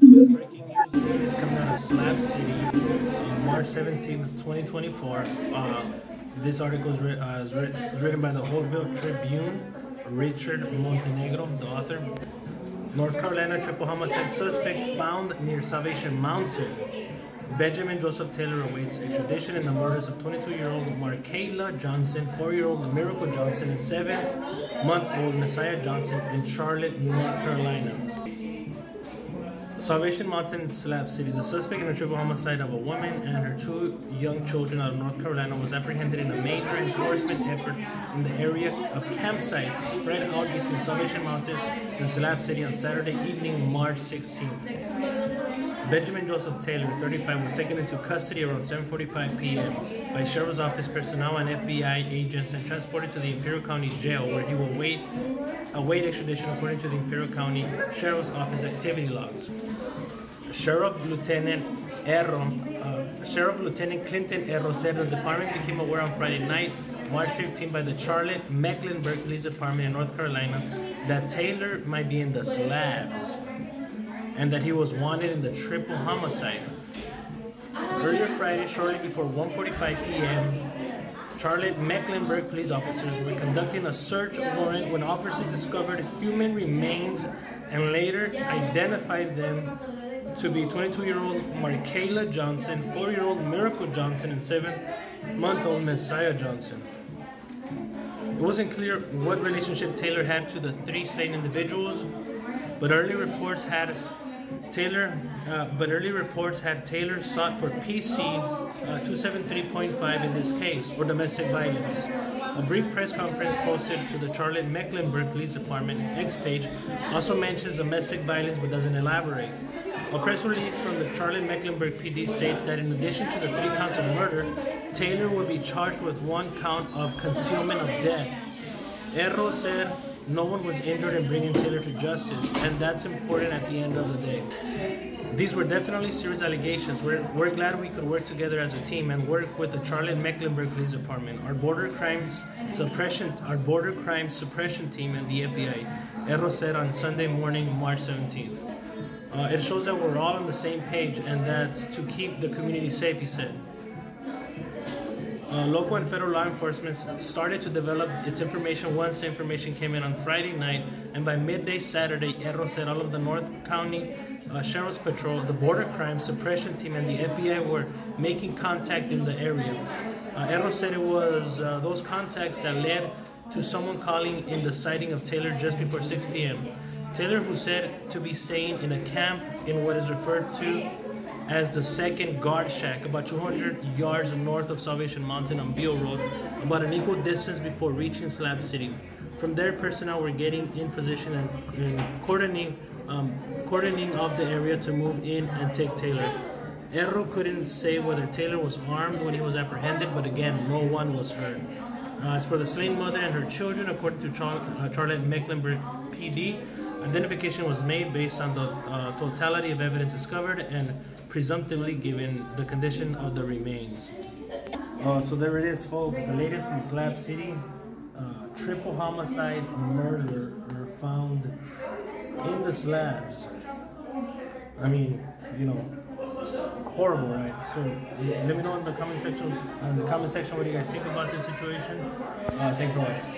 Breaking news is coming out of Slab City, uh, March 17th, 2024. Uh, this article is, writ- uh, is is written by the Holtville Tribune, Richard Montenegro, the author. North Carolina triple homicide suspect found near Salvation Mountain. Benjamin Joseph Taylor awaits extradition in the murders of 22-year-old Markayla Johnson, 4-year-old Miracle Johnson, and 7-month-old Messiah Johnson in Charlotte, North Carolina. Salvation Mountain Slab City. The suspect in a triple homicide of a woman and her two young children out of North Carolina was apprehended in a major enforcement effort in the area of campsites spread out between Salvation Mountain and Slab City on Saturday evening, March 16th. Benjamin Joseph Taylor, 35, was taken into custody around 7:45 p.m. by Sheriff's Office personnel and FBI agents and transported to the Imperial County Jail, where he will wait await extradition according to the Imperial County Sheriff's Office activity logs. Sheriff Lieutenant Erro, uh, Sheriff Lieutenant Clinton Erro said the department became aware on Friday night, March 15, by the Charlotte Mecklenburg Police Department in North Carolina that Taylor might be in the slabs and that he was wanted in the triple homicide. Earlier Friday, shortly before 1:45 p.m., Charlotte Mecklenburg police officers were conducting a search warrant when officers discovered human remains and later identified them to be 22-year-old Markayla Johnson, 4-year-old Miracle Johnson, and 7-month-old Messiah Johnson. It wasn't clear what relationship Taylor had to the three slain individuals, but early reports had Taylor, uh, but early reports had Taylor sought for PC uh, 273.5 in this case, or domestic violence. A brief press conference posted to the Charlotte Mecklenburg Police Department X page also mentions domestic violence but doesn't elaborate. A press release from the Charlotte Mecklenburg PD states that in addition to the three counts of murder, Taylor will be charged with one count of concealment of death. Erro said no one was injured in bringing Taylor to justice, and that's important at the end of the day. These were definitely serious allegations. We're, we're glad we could work together as a team and work with the Charlotte Mecklenburg Police Department, our border crimes suppression, our border crime suppression team, and the FBI. Erro said on Sunday morning, March 17th. Uh, it shows that we're all on the same page, and that's to keep the community safe, he said. Uh, local and federal law enforcement started to develop its information once the information came in on Friday night, and by midday Saturday, Erro said all of the North County uh, Sheriff's Patrol, the Border Crime Suppression Team, and the FBI were making contact in the area. Uh, Erro said it was uh, those contacts that led to someone calling in the sighting of Taylor just before 6 p.m. Taylor, who said to be staying in a camp in what is referred to as the second guard shack, about 200 yards north of Salvation Mountain on Beal Road, about an equal distance before reaching Slab City. From there, personnel were getting in position and, and cordoning, um, cordoning of the area to move in and take Taylor. Erro couldn't say whether Taylor was armed when he was apprehended, but again, no one was hurt. Uh, as for the slain mother and her children, according to Char- uh, Charlotte Mecklenburg PD, identification was made based on the uh, totality of evidence discovered and presumptively given the condition of the remains. Uh, so there it is, folks. The latest from Slab City. Uh, triple homicide murder were found in the slabs. I mean, you know, it's horrible, right? So let me know in the comment section. In the comment section, what do you guys think about this situation? Uh, thank you for watching.